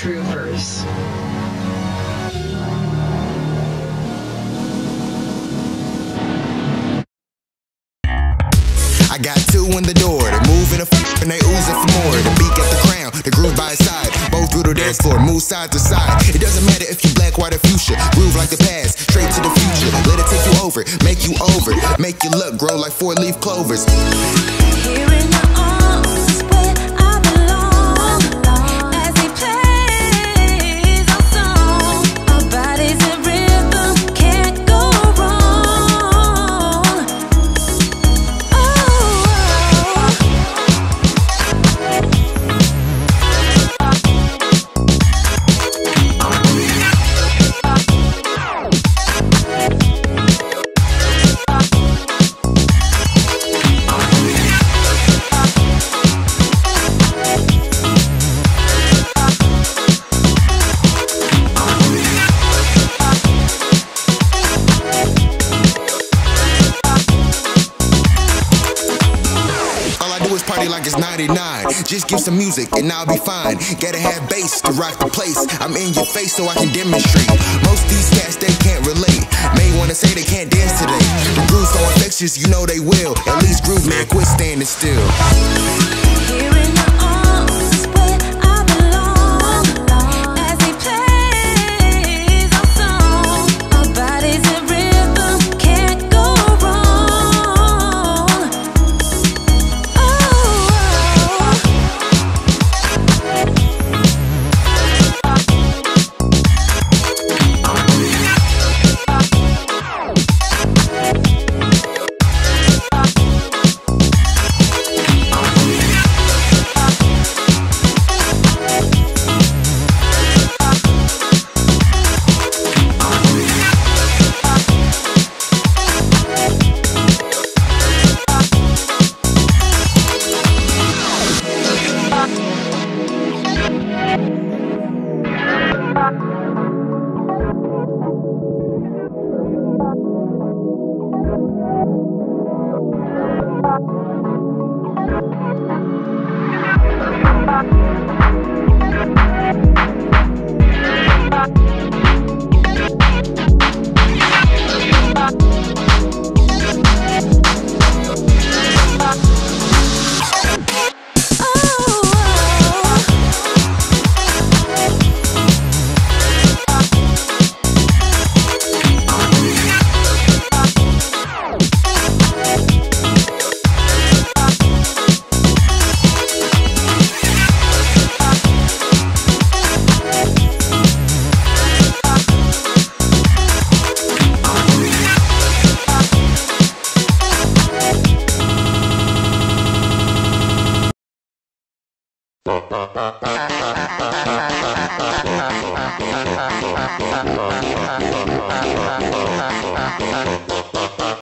Troopers. I got two in the door, they moving a f- and they oozing for more. The beat got the crown, the groove by his side. Both through the dance floor, move side to side. It doesn't matter if you black, white, or fuchsia. Groove like the past, straight to the future. Let it take you over, make you over, make you look grow like four leaf clovers. Party like it's 99. Just give some music and I'll be fine. Gotta have bass to rock the place. I'm in your face so I can demonstrate. Most these cats they can't relate. May wanna say they can't dance today. The groove's so infectious, you know they will. At least groove man, quit standing still. Thank you. Thank you.